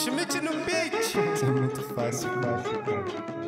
Schmidt no beat. Isso é muito fácil, baixo, cara.